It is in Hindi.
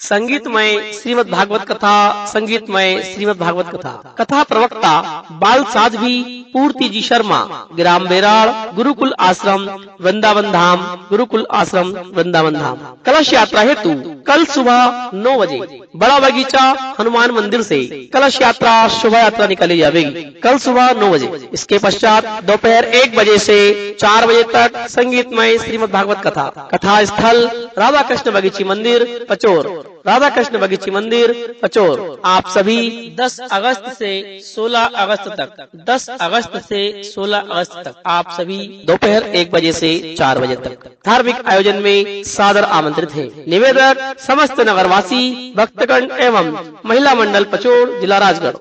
संगीतमय श्रीमद भागवत कथा संगीतमय श्रीमद भागवत कथा कथा प्रवक्ता बाल साधवी, पूर्ति जी शर्मा, ग्राम बेराड़ गुरुकुल आश्रम, वृंदावन धाम, गुरुकुल आश्रम, वृंदावन धाम। कलश यात्रा हेतु कल सुबह नौ बजे बड़ा बगीचा हनुमान मंदिर से कलश यात्रा, शोभा यात्रा निकाली जाएगी। कल सुबह नौ बजे। इसके पश्चात दोपहर एक बजे से चार बजे तक संगीतमय श्रीमद भागवत कथा कथा स्थल राधा कृष्ण बगीची मंदिर, पचोर। राधा कृष्ण बगीची मंदिर अचोर आप सभी 10 अगस्त से 16 अगस्त तक 10 अगस्त से 16 अगस्त तक, आप सभी दोपहर एक बजे से चार बजे तक धार्मिक आयोजन में सादर आमंत्रित हैं। निवेदक समस्त नगरवासी, भक्तगण एवं महिला मंडल पचोर, जिला राजगढ़।